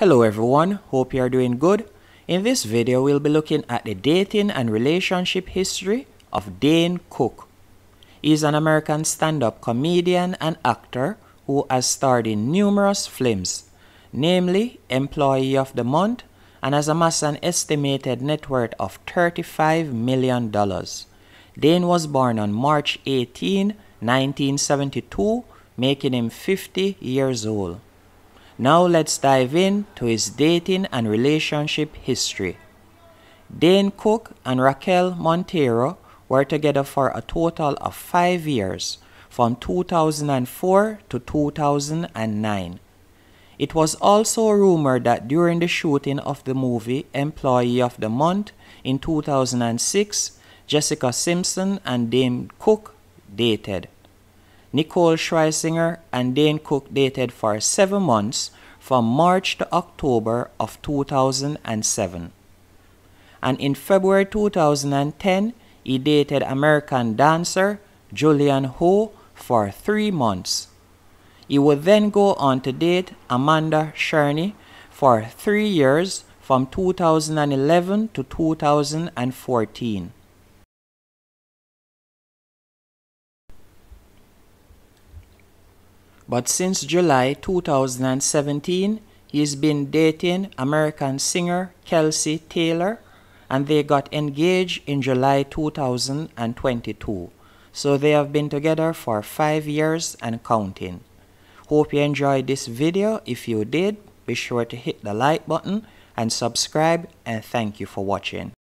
Hello everyone, hope you are doing good. In this video, we'll be looking at the dating and relationship history of Dane Cook. He's an American stand-up comedian and actor who has starred in numerous films, namely Employee of the Month and has amassed an estimated net worth of $35 million. Dane was born on March 18, 1972, making him 50 years old. Now let's dive in to his dating and relationship history. Dane Cook and Raquel Montero were together for a total of five years, from 2004 to 2009. It was also rumored that during the shooting of the movie Employee of the Month in 2006, Jessica Simpson and Dane Cook dated. Nicole Scherzinger and Dane Cook dated for seven months from March to October of 2007. And in February 2010, he dated American dancer Julianne Hough for three months. He would then go on to date Amanda Cerny for three years from 2011 to 2014. But since July 2017, he's been dating American singer Kelsi Taylor and they got engaged in July 2022. So they have been together for 5 years and counting. Hope you enjoyed this video. If you did, be sure to hit the like button and subscribe and thank you for watching.